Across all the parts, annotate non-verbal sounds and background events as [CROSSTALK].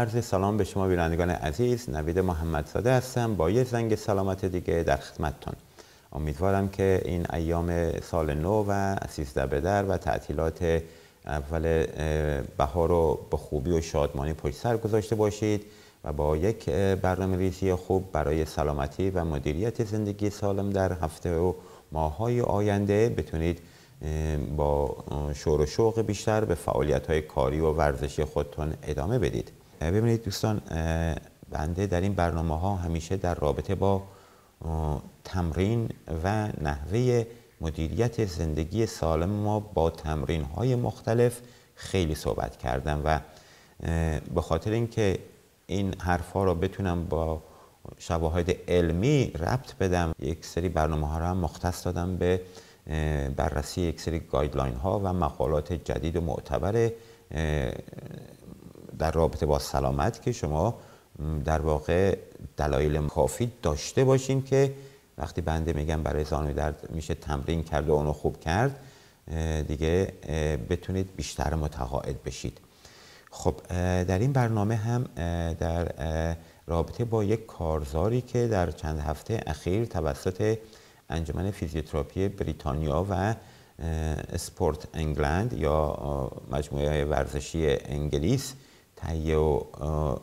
عرض سلام به شما بینندگان عزیز. نوید محمدزاده هستم با یه زنگ سلامت دیگه در خدمتتون. امیدوارم که این ایام سال نو و سیزده بدر و تعطیلات اول بهار رو به خوبی و شادمانی پشت سر گذاشته باشید و با یک برنامه ریزی خوب برای سلامتی و مدیریت زندگی سالم در هفته و ماهای آینده بتونید با شور و شوق بیشتر به فعالیت های کاری و ورزشی خودتون ادامه بدید. ببینید دوستان بنده در این برنامه ها همیشه در رابطه با تمرین و نحوه مدیریت زندگی سالم ما با تمرین های مختلف خیلی صحبت کردم و به خاطر اینکه این حرفها رو بتونم با شواهد علمی ربط بدم یک سری برنامه ها رو هم مختص دادم به بررسی یک سری گایدلاین ها و مقالات جدید و معتبر در رابطه با سلامت که شما در واقع دلایل کافی داشته باشین که وقتی بنده میگم برای زانوی درد میشه تمرین کرد و اونو خوب کرد دیگه بتونید بیشتر متقاعد بشید. خب در این برنامه هم در رابطه با یک کارزاری که در چند هفته اخیر توسط انجمن فیزیوتراپی بریتانیا و اسپورت انگلند یا مجموعه ورزشی انگلیس تهیه و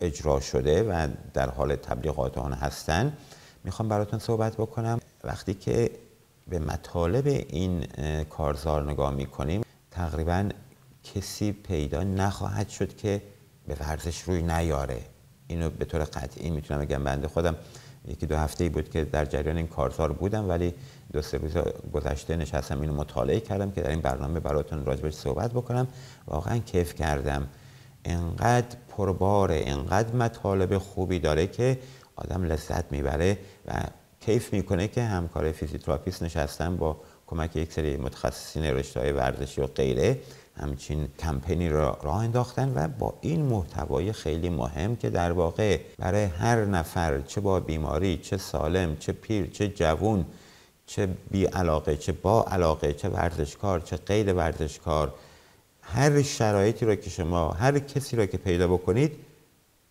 اجرا شده و در حال تبلیغات آن هستند می‌خوام براتون صحبت بکنم. وقتی که به مطالب این کارزار نگاه می‌کنیم تقریبا کسی پیدا نخواهد شد که به ورزش روی نیاره. اینو به طور قطعی می‌تونم بگم. بنده خودم یکی دو هفته ای بود که در جریان این کارزار بودم ولی دو سه روز گذشته نشستم اینو مطالعه کردم که در این برنامه براتون راجبش صحبت بکنم. واقعا کیف کردم. انقدر پرباره انقدر مطالب خوبی داره که آدم لذت می‌بره و کیف می‌کنه که همکار فیزیوتراپیست نشستن با کمک یک سری متخصصین رشته ورزشی و غیره همچین کمپینی را راه انداختن و با این محتوای خیلی مهم که در واقع برای هر نفر چه با بیماری چه سالم چه پیر چه جوون چه بی علاقه چه با علاقه چه ورزشکار چه غیر ورزشکار هر شرایطی رو که شما هر کسی رو که پیدا بکنید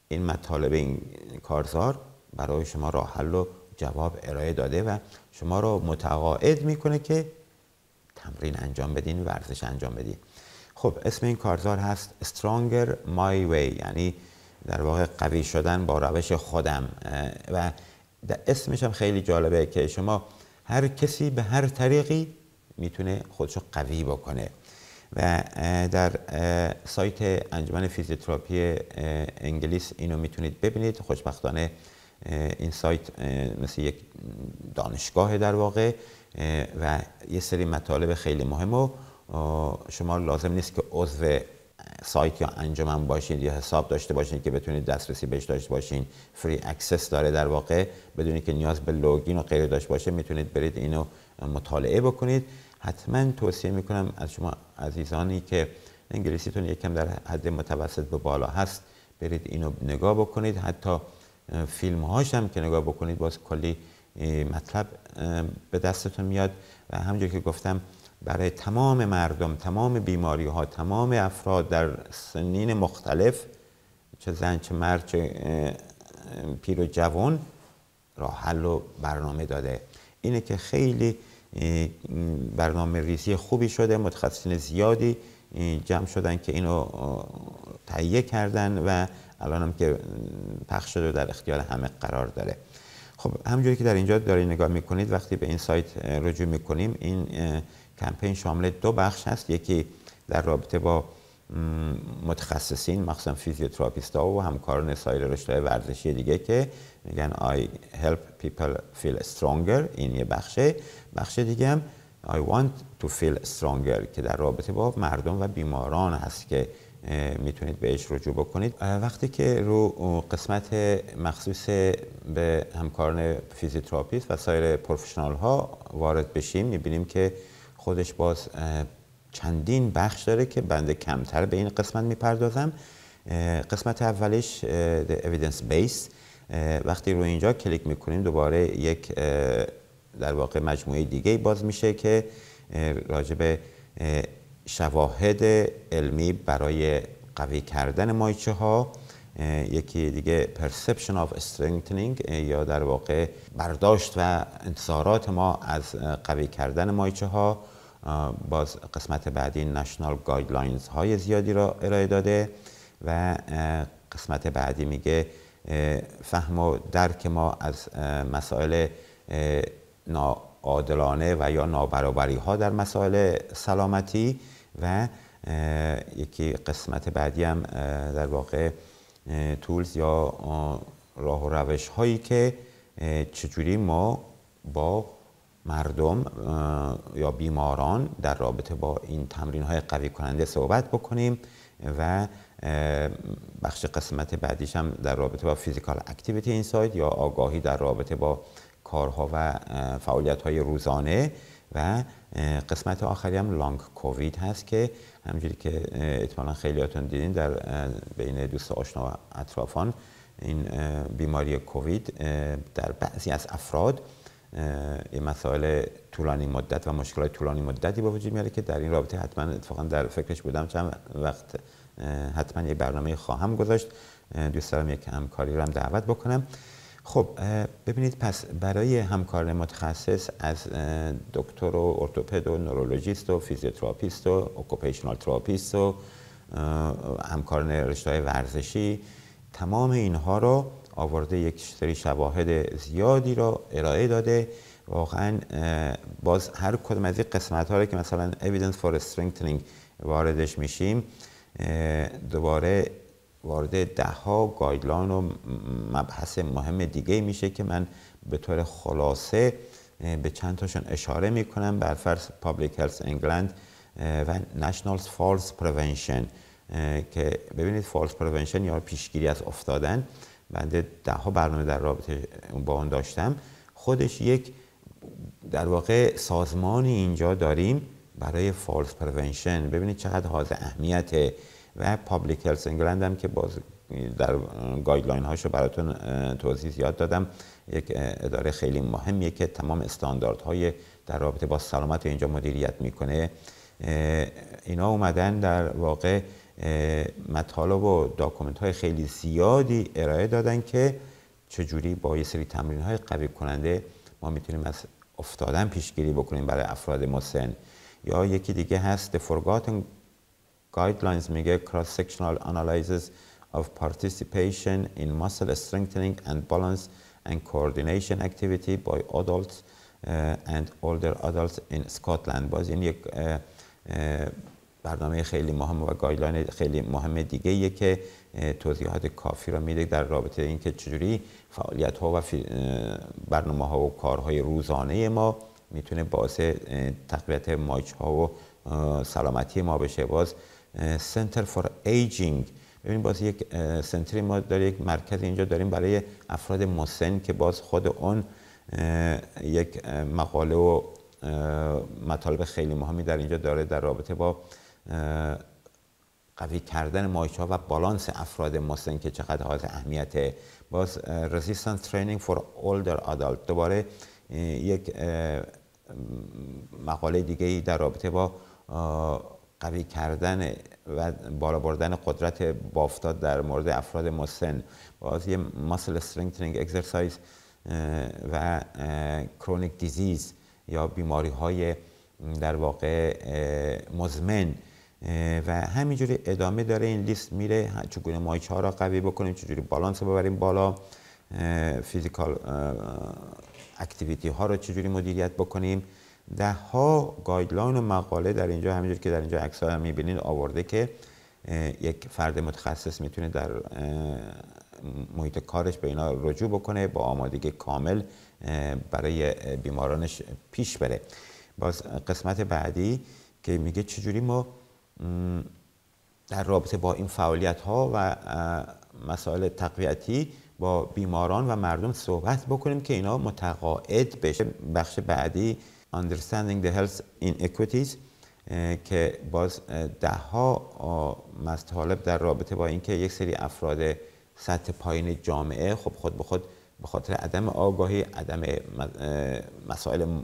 این مطالب این کارزار برای شما راه حل و جواب ارائه داده و شما رو متقاعد می‌کنه که تمرین انجام بدین ورزش انجام بدین. خب اسم این کارزار هست Stronger My Way یعنی در واقع قوی شدن با روش خودم. و اسمش هم خیلی جالبه که شما هر کسی به هر طریقی می‌تونه خودشو قوی بکنه. و در سایت انجمن فیزیوتراپی انگلیس اینو می‌تونید ببینید. خوشبختانه این سایت مثل یک دانشگاه در واقع و یه سری مطالب خیلی مهم و شما لازم نیست که عضو سایت یا انجمن باشین یا حساب داشته باشین که بتونید دسترسی بهش داشته باشین. free access داره در واقع. بدونی که نیاز به login و غیره داشته باشه می‌تونید برید اینو مطالعه بکنید. حتما توصیه می‌کنم از شما عزیزانی که انگلیسیتون یکم در حد متوسط به بالا هست برید اینو نگاه بکنید. حتی فیلم هاش هم که نگاه بکنید باز کلی مطلب به دستتون میاد. و همونجور که گفتم برای تمام مردم تمام بیماری ها تمام افراد در سنین مختلف چه زن چه مرد چه پیر و جوان راه حل و برنامه داده. اینه که خیلی برنامه ریزی خوبی شده متخصصین زیادی جمع شدن که اینو تهیه کردن و الان هم که پخش شده در اختیار همه قرار داره. خب همونجوری که در اینجا دارید نگاه می‌کنید وقتی به این سایت رجوع می‌کنیم این کمپین شامل دو بخش هست. یکی در رابطه با متخصصین مخصوصا فیزیوتراپیست ها و همکاران سایر رشته ورزشی دیگه که میگن I help people feel stronger. این یه بخشه. بخش دیگه هم I want to feel stronger که در رابطه با مردم و بیماران هست که می‌تونید بهش رجوع بکنید. وقتی که رو قسمت مخصوص به همکاران فیزیوتراپیست و سایر professional ها وارد بشیم می‌بینیم که خودش باز چندین بخش داره که بنده کمتر به این قسمت می‌پردازم. قسمت اولش evidence based وقتی رو اینجا کلیک می‌کنیم دوباره یک در واقع مجموعه دیگه باز میشه که راجب شواهد علمی برای قوی کردن ماهیچه ها. یکی دیگه perception of strengthening یا در واقع برداشت و انتظارات ما از قوی کردن ماهیچه ها. باز قسمت بعدی national guidelines های زیادی را ارائه داده و قسمت بعدی میگه فهم و درک ما از مسائل ناعادلانه و یا نابرابری ها در مسائل سلامتی و یکی قسمت بعدی هم در واقع تولز یا راه و روش هایی که چجوری ما با مردم یا بیماران در رابطه با این تمرین های قوی کننده صحبت بکنیم و بخش قسمت بعدیش هم در رابطه با physical activity inside یا آگاهی در رابطه با کارها و فعالیت های روزانه و قسمت آخری هم long کووید هست که همینجوری که احتمالا خیلیاتون دیدین در بین دوست آشنا و اطرافان این بیماری کووید در بعضی از افراد این مسائل طولانی مدت و مشکلات طولانی مدتی به وجود میاره که در این رابطه حتما اتفاقا در فکرش بودم چند وقت حتما یه برنامه خواهم گذاشت. دوست دارم یک همکاری رو هم دعوت بکنم. خب ببینید پس برای همکار متخصص از دکتر و ارتوپد و نورولوژیست و فیزیوتراپیست و occupational therapist و همکاران رشته ورزشی تمام اینها رو آورده یک سری شواهد زیادی را ارائه داده. واقعا باز هر کدوم از این قسمت ها که مثلا evidence for strengthening واردش میشیم دوباره وارد ده ها گایدلاین و مبحث مهم دیگه میشه که من به طور خلاصه به چند تاشون اشاره می‌کنم. بر فرض Public Health England و National Falls Prevention. که ببینید Falls Prevention یا پیشگیری از افتادن بنده ده ها برنامه در رابطه با اون داشتم. خودش یک در واقع سازمانی اینجا داریم برای falls prevention ببینید چقدر حائز اهمیت و Public Health England هم که باز در guideline هاشو براتون توضیح زیاد دادم. یک اداره خیلی مهمیه که تمام استانداردهای در رابطه با سلامت اینجا مدیریت می‌کنه. اینا اومدن در واقع مطالب و document های خیلی زیادی ارائه دادن که چجوری با یه سری تمرین های قوی کننده ما می‌تونیم از افتادن پیشگیری بکنیم برای افراد مسن یا یکی دیگه هست The Forgotten Guidelines میگه Cross Sectional Analysis of Participation in Muscle Strengthening and Balance and Coordination Activity by Adults uh, and Older Adults in Scotland باز این یک برنامه خیلی مهم و گایدلاین خیلی مهم دیگه ایه که توضیحات کافی را میده در رابطه اینکه چجوری فعالیت ها و برنامه ها و کارهای روزانه ما می‌تونه باعث تقویت ماهیچه ها و سلامتی ما بشه. باز Centre for Ageing ببین باز یک centre ی ما داره یک مرکز اینجا داریم برای افراد مسن که باز خود اون یک مقاله و مطالب خیلی مهمی در اینجا داره در رابطه با قوی کردن مایچه ها و بالانس افراد مسن که چقدر حاضر اهمیت باز resistance training for older adult. دوباره یک مقاله دیگه ای در رابطه با قوی کردن و بالا بردن قدرت بافتاد در مورد افراد مسن. باز یه muscle strengthening exercise و chronic disease یا بیماری های در واقع مزمن و همینجوری ادامه داره این لیست میره. چگونه ماهیچه ها را قوی بکنیم چجوری بالانس ببریم بالا physical activity ها رو چجوری مدیریت بکنیم. ده ها guideline و مقاله در اینجا همینجور که در اینجا عکس هم می‌بینید آورده که یک فرد متخصص می‌تونه در محیط کارش به اینا رجوع بکنه با آمادگی کامل برای بیمارانش پیش بره. باز قسمت بعدی که میگه چجوری ما در رابطه با این فعالیت ها و مسائل تقویتی با بیماران و مردم صحبت بکنیم که اینا متقاعد بشه. بخش بعدی Understanding the Health Inequities که باز ده ها مطالب در رابطه با اینکه یک سری افراد سطح پایین جامعه خب خود به خود به خاطر عدم آگاهی عدم مسائل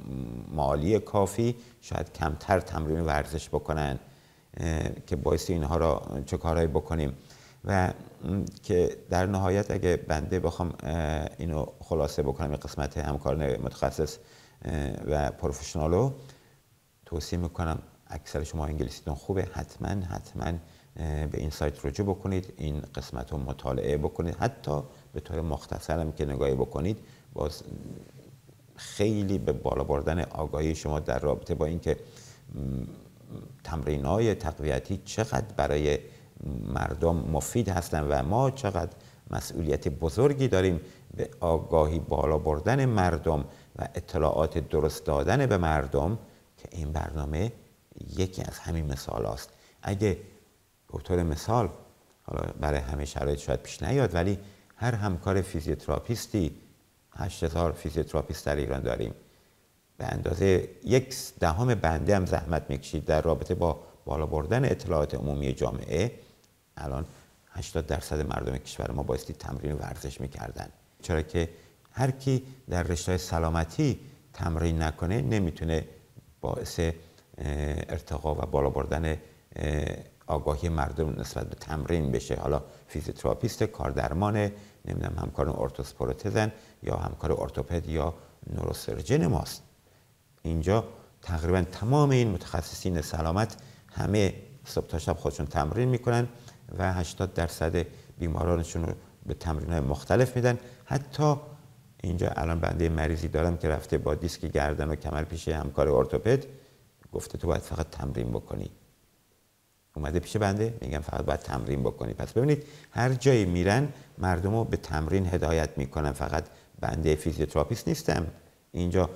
مالی کافی شاید کمتر تمرین ورزش بکنن. که باعث اینها را چه کارهایی بکنیم. و که در نهایت اگه بنده بخوام اینو خلاصه بکنم این قسمت همکاران متخصص و پروفشنالو توصیه می‌کنم اکثر شما انگلیسیتون خوبه. حتما حتما به این سایت رجوع بکنید. این قسمت رو مطالعه بکنید. حتی به طور مختصرم که نگاهی بکنید باز خیلی به بالا بردن آگاهی شما در رابطه با اینکه تمرین های تقویتی چقدر برای مردم مفید هستن و ما چقدر مسئولیت بزرگی داریم به آگاهی بالا بردن مردم و اطلاعات درست دادن به مردم که این برنامه یکی از همین مثال است. اگه به طور مثال حالا برای همه شرایط شاید پیش نیاد ولی هر همکار فیزیوتراپیستی 8000 فیزیوتراپیست در ایران داریم. به اندازه یک دهم بنده هم زحمت می‌کشید در رابطه با بالا بردن اطلاعات عمومی جامعه. الان 80 درصد مردم کشور ما بایستی تمرین ورزش می‌کردن. چرا که هر کی در رشته سلامتی تمرین نکنه نمی‌تونه باعث ارتقا و بالا بردن آگاهی مردم نسبت به تمرین بشه. حالا فیزیوتراپیست کاردرمان نمی‌دونم همکار ارتز پروتز یا همکار ارتوپد یا neurosurgeon ماست. اینجا تقریبا تمام این متخصصین سلامت همه صبح تا شب خودشون تمرین می‌کنن و 80 درصد بیمارانشون رو به تمرین های مختلف میدن. حتی اینجا الان بنده مریضی دارم که رفته با دیسک گردن و کمر پیش همکار ارتوپد گفته تو باید فقط تمرین بکنی. اومده پیش بنده؟ میگم فقط باید تمرین بکنی. پس ببینید هر جایی میرن مردم رو به تمرین هدایت می‌کنن. فقط بنده فیزیوتراپیست نیستم. اینجا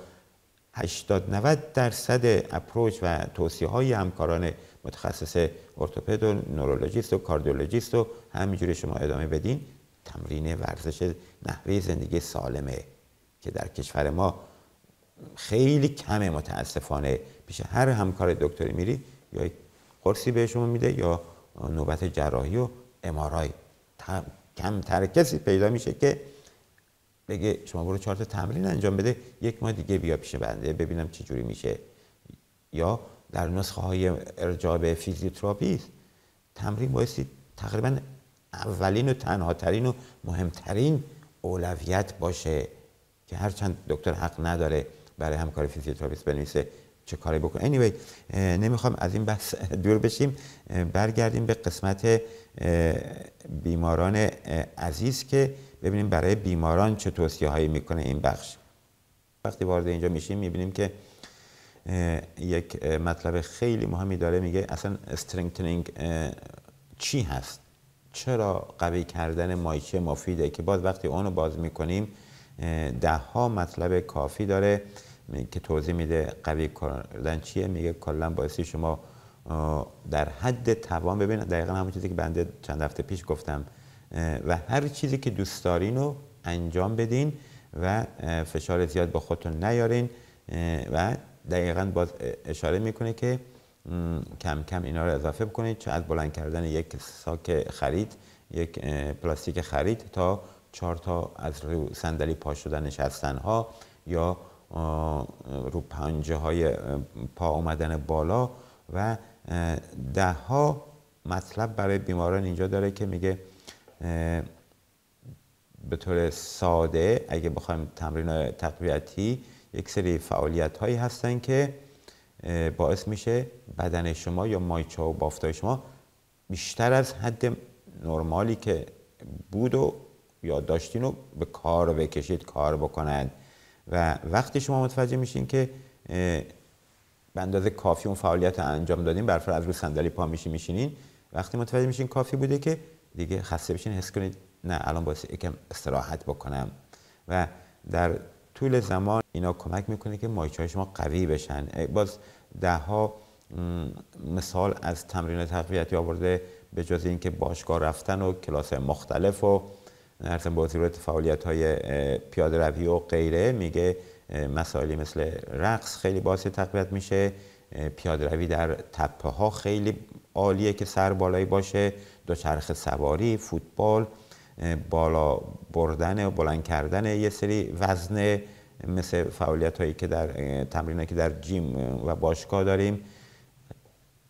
80 90 درصد approach و توصیه های همکاران متخصص ارتوپد و نورولوژیست و کاردیولوژیست و همینجوری شما ادامه بدین تمرین ورزش نحوه زندگی سالمه که در کشور ما خیلی کمه متاسفانه. پیش هر همکار دکتری میری یا قرصی به میده یا نوبت جراحی و امارای کمتر کسی پیدا میشه که بگه شما برو چهار تمرین انجام بده یک ماه دیگه بیا پیش بنده ببینم چه جوری میشه. یا در نسخه های ارجاع به فیزیوتراپی تمرین بایستی تقریبا اولین و تنها ترین و مهمترین اولویت باشه که هرچند دکتر حق نداره برای همکار فیزیوتراپیست بنویسه چه کاری بکنه. Anyway نمی‌خوام از این بحث [LAUGHS] دور بشیم. برگردیم به قسمت بیماران عزیز که ببینیم برای بیماران چه توصیه هایی می‌کنه این بخش. وقتی وارد اینجا میشیم می‌بینیم که یک مطلب خیلی مهمی داره میگه اصلا استرنگتنینگ چی هست؟ چرا قوی کردن مایچه مفیده که باز وقتی اونو باز می‌کنیم ده ها مطلب کافی داره که توضیح میده قوی کردن چیه. میگه کلا باعثی شما در حد توان ببینید. دقیقا همون چیزی که بنده چند هفته پیش گفتم. و هر چیزی که دوست دارین رو انجام بدین و فشار زیاد با خودتون نیارین. و دقیقا باز اشاره می‌کنه که کم کم اینا رو اضافه بکنید. چه از بلند کردن یک ساک خرید یک پلاستیک خرید تا چهار تا از رو صندلی پا شدن نشستن ها یا رو پنجه های پا اومدن بالا و ده ها مطلب برای بیماران اینجا داره که میگه به طور ساده اگه بخوایم تمرین تقویتی یک سری فعالیت هایی هستن که باعث میشه بدن شما یا مایچه و بافتای شما بیشتر از حد نرمالی که بود و یا داشتین رو به کار بکشید کار بکنند. و وقتی شما متوجه میشین که به اندازه کافی اون فعالیت انجام دادین برفر از روی صندلی پا میشین میشینین وقتی متوجه میشین کافی بوده که دیگه خسته بشین حس کنید نه الان باید یکم استراحت بکنم. و در طول زمان اینا کمک می‌کنه که مایچه های شما قوی بشن. باز ده ها مثال از تمرین تقویتی آورده به جز اینکه باشگاه رفتن و کلاس مختلف و ارزم با صورت فعالیت های پیاده روی و غیره میگه مسائلی مثل رقص خیلی باعث تقویت میشه. پیاده روی در تپه ها خیلی عالیه که سر بالایی باشه. دوچرخه سواری فوتبال بالا بردن و بلند کردن یه سری وزن مثل فعالیت هایی که در تمرین که در جیم و باشگاه داریم.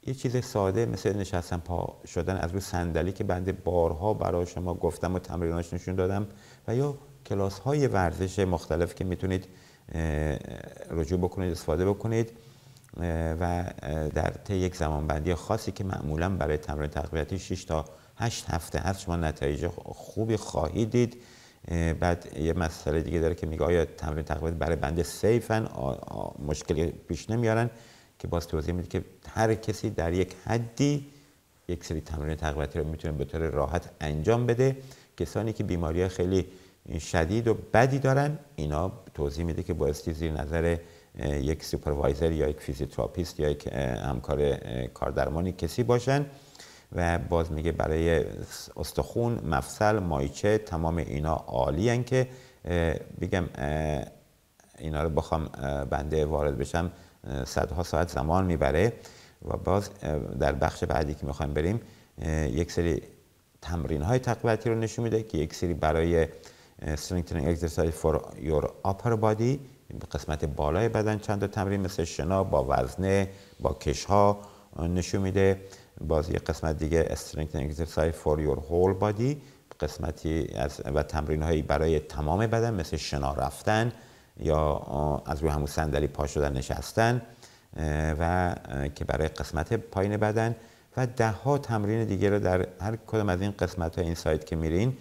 یه چیز ساده مثل نشستن پا شدن از روی صندلی که بنده بارها برای شما گفتم و تمریناش نشون دادم. و یا کلاس های ورزش مختلف که می‌تونید رجوع بکنید استفاده بکنید. و در طی یک زمانبندی خاصی که معمولا برای تمرین تقویتی 6 تا 8 هفته هست شما نتایج خوبی خواهید دید. بعد یه مسئله دیگه داره که میگه آیا تمرین تقویت برای بنده سیفن؟ مشکلی پیش نمیارن که باز توضیح میده که هر کسی در یک حدی یک سری تمرین تقویتی رو می‌تونه به طور راحت انجام بده. کسانی که بیماری خیلی شدید و بدی دارن اینا توضیح میده که بایستی زیر نظر یک supervisor یا یک فیزیوتراپیست یا یک همکار کاردرمانی کسی باشن و باز میگه برای استخون مفصل ماهیچه تمام اینا الی که بگم اینا رو بخوام بنده وارد بشم صدها ساعت زمان می‌بره و باز در بخش بعدی که می‌خوایم بریم یک سری تمرین های تقویتی رو نشون میده که یک سری برای strengthening exercise for your upper body قسمت بالای بدن چند تا تمرین مثل شنا با وزنه با کش ها نشون میده. باز یک قسمت دیگه strengthening exercise for your whole body. قسمتی از و تمرین هایی برای تمام بدن مثل شنا رفتن یا از روی همون صندلی پا شدن نشستن و که برای قسمت پایین بدن. و ده ها تمرین دیگه رو در هر کدام از این قسمت های این سایت که میرین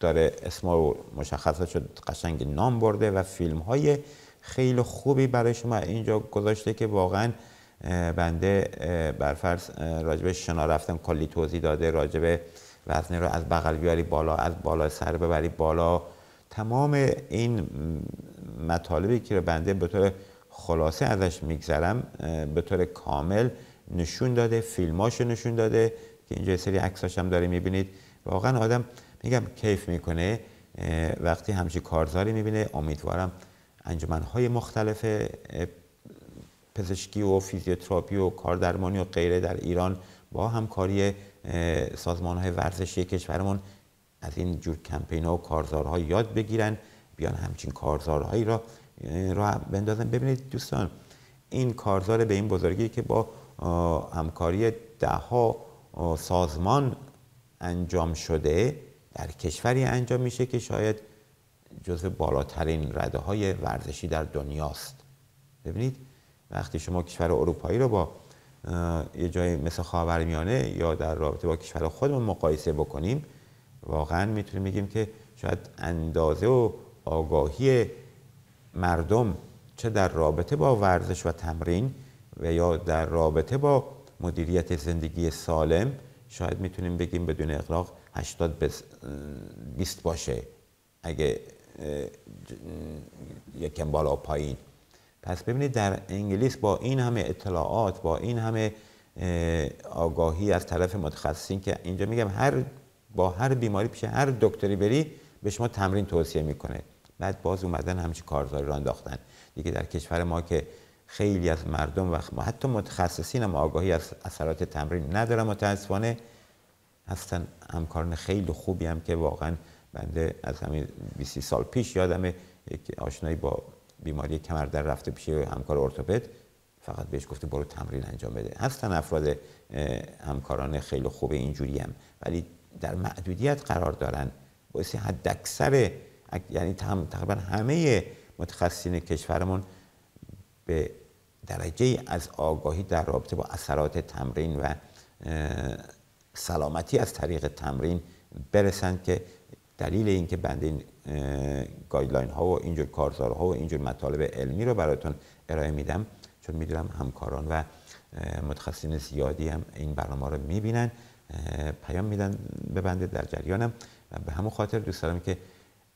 داره اسم رو مشخص شد قشنگ نام برده و فیلم های خیلی خوبی برای شما اینجا گذاشته که واقعا بنده برفرض راجب شنا رفتن کلی توضیح داده راجب وزنه رو از بغل بیاری بالا از بالا سر ببری بالا. تمام این مطالبی که بنده به طور خلاصه ازش میگذرم به طور کامل نشون داده فیلماشو نشون داده که اینجا سری عکساش هم داره می‌بینید. واقعا آدم میگم کیف می‌کنه وقتی همچی کارزاری می‌بینه امیدوارم انجمنهای مختلف پزشکی و فیزیوتراپی و کاردرمانی و غیره در ایران با همکاری سازمان های ورزشی کشورمون از این جور کمپین ها و کارزارها یاد بگیرن بیان همچین کارزارهایی را را بندازن. ببینید دوستان این کارزار به این بزرگی که با همکاری ده ها سازمان انجام شده در کشوری انجام میشه که شاید جزو بالاترین رده های ورزشی در دنیاست. ببینید وقتی شما کشور اروپایی رو با یه جای مثل خاورمیانه یا در رابطه با کشور خودمون مقایسه بکنیم واقعا می‌تونیم بگیم که شاید اندازه و آگاهی مردم چه در رابطه با ورزش و تمرین و یا در رابطه با مدیریت زندگی سالم شاید می‌تونیم بگیم بدون اقراق 80 به 20 باشه. اگه یکم بالا پایین. پس ببینید در انگلیس با این همه اطلاعات با این همه آگاهی از طرف متخصصین که اینجا میگم هر با هر بیماری پیش هر دکتری بری به شما تمرین توصیه می‌کنه. بعد باز اومدن همچی کارزاری رو انداختن. دیگه در کشور ما که خیلی از مردم و حتی متخصصین هم آگاهی از اثرات تمرین ندارن متاسفانه. هستن. همکاران خیلی خوبی هم که واقعا بنده از همین 20 سال پیش یادمه یک آشنایی با بیماری کمر در رفته پیش همکار ارتوپد فقط بهش گفته برو تمرین انجام بده. هستن افراد همکاران خیلی خوب اینجوری هم. ولی در معدودیت قرار دارن. باعث حد اکثر یعنی تقریبا همه متخصصین کشورمون به درجه از آگاهی در رابطه با اثرات تمرین و سلامتی از طریق تمرین برسند که دلیل اینکه بنده این گایدلاین ها و اینجور کارزارها و اینجور مطالب علمی رو براتون ارائه میدم چون می‌دونم همکاران و متخصصین زیادی هم این برنامه رو می‌بینن. پیام میدن به بنده در جریانم و به همون خاطر دوست دارم که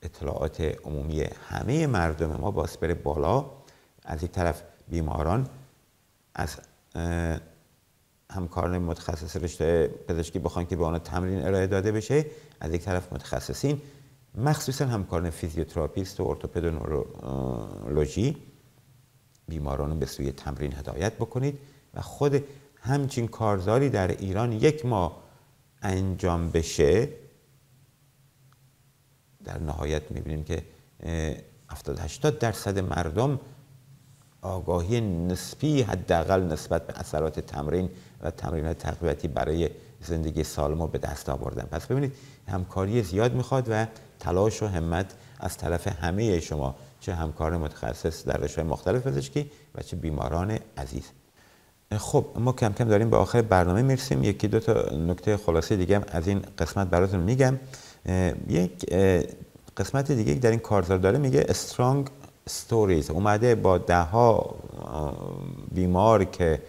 اطلاعات عمومی همه مردم ما باز بره بالا. از یک طرف بیماران از همکاران متخصص رشته پزشکی بخوان که به آنها تمرین ارائه داده بشه از یک طرف متخصصین مخصوصا همکاران فیزیوتراپیست و ارتوپد و نورولوژی بیماران رو به سوی تمرین هدایت بکنید و خود همچین کارزاری در ایران یک ماه انجام بشه در نهایت می‌بینیم که 70 80 درصد مردم آگاهی نسبی حداقل نسبت به اثرات تمرین و تمرین تقویتی برای زندگی سالم رو به دست آوردن. پس ببینید همکاری زیاد می‌خواد و تلاش و همت از طرف همه شما چه همکار متخصص در رشته مختلف پزشکی و چه بیماران عزیز. خب ما کم کم داریم به آخر برنامه می‌رسیم. یکی دو تا نکته خلاصه دیگه از این قسمت براتون میگم. یک قسمت دیگه در این کارزار داره میگه strong stories اومده با ده ها بیمار که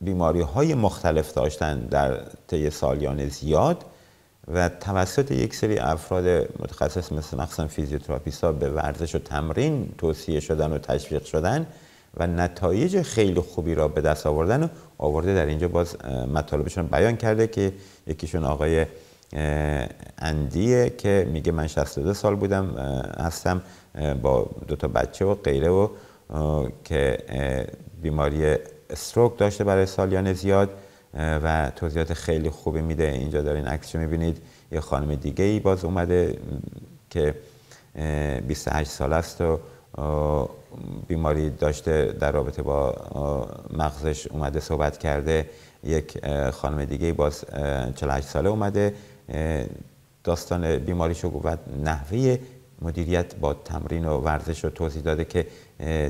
بیماری های مختلف داشتن در طی سالیان زیاد و توسط یک سری افراد متخصص مثل مخصوصا فیزیوتراپیست ها به ورزش و تمرین توصیه شدن و تشویق شدن و نتایج خیلی خوبی را به دست آوردن و آورده در اینجا باز مطالبشون بیان کرده که یکیشون آقای اندیه که میگه من 62 سال بودم هستم با دو تا بچه و غیره و که بیماری استروک داشته برای سالیان زیاد و توضیحات خیلی خوبی میده. اینجا دارین عکسشو می‌بینید. یه خانم دیگه ای باز اومده که 28 سال است و بیماری داشته در رابطه با مغزش اومده صحبت کرده. یک خانم دیگه باز 48 ساله اومده. داستان بیماریشو گفت نحوه مدیریت با تمرین و ورزش رو توضیح داده که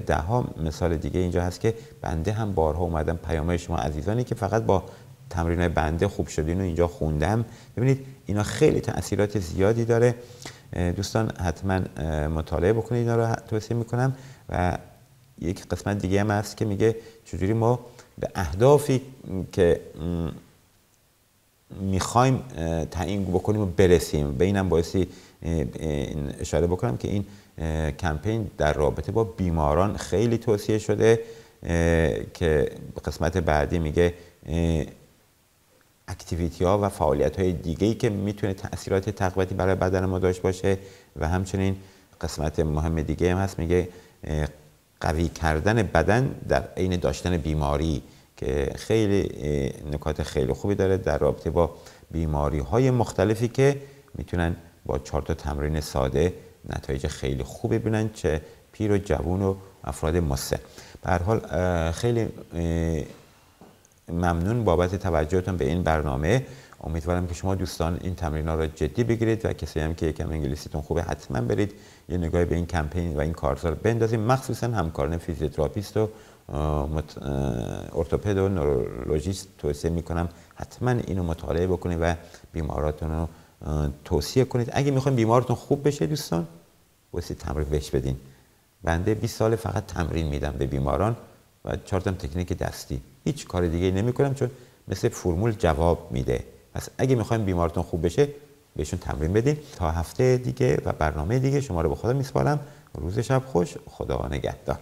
ده ها مثال دیگه اینجا هست که بنده هم بارها اومدم پیامه شما عزیزانی که فقط با تمرین بنده خوب شدین و اینجا خوندم. ببینید اینا خیلی تاثیرات زیادی داره. دوستان حتما مطالعه بکنید اینا رو توصیه می‌کنم. و یک قسمت دیگه هم هست که میگه چجوری ما به اهدافی که می‌خوایم تعیین بکنیم و برسیم. به اینم باعثی اشاره بکنم که این کمپین در رابطه با بیماران خیلی توصیه شده که قسمت بعدی میگه اکتیویتی ها و فعالیت های دیگه ای که می‌تونه تاثیرات تقویتی برای بدن ما داشته باشه. و همچنین قسمت مهم دیگه هم هست میگه قوی کردن بدن در عین داشتن بیماری. که خیلی نکات خیلی خوبی داره در رابطه با بیماری های مختلفی که می‌تونن با چهار تا تمرین ساده نتایج خیلی خوبی ببینن چه پیر و جوون و افراد مسن به حال خیلی ممنون بابت توجهتون به این برنامه. امیدوارم که شما دوستان این تمرین ها را جدی بگیرید و کسی هم که یکم انگلیسیتون خوبه حتما برید یه نگاه به این کمپین و این کارزار بندازید. مخصوصا همکاران فیزیوتراپیست و ارتوپد و نورولوژیست توصیه می‌کنم حتما اینو مطالعه بکنید و بیماراتون رو توصیه کنید. اگه می‌خواین بیمارتون خوب بشه دوستان واسه تمرین بهش بدین. بنده 20 سال فقط تمرین میدم به بیماران و چهار تکنیک دستی. هیچ کار دیگه نمی کنم چون مثل فرمول جواب میده. پس اگه می‌خوایم بیمارتون خوب بشه بهشون تمرین بدین. تا هفته دیگه و برنامه دیگه شما رو به خدا میسپارم. روز شب خوش. خدا نگهدار.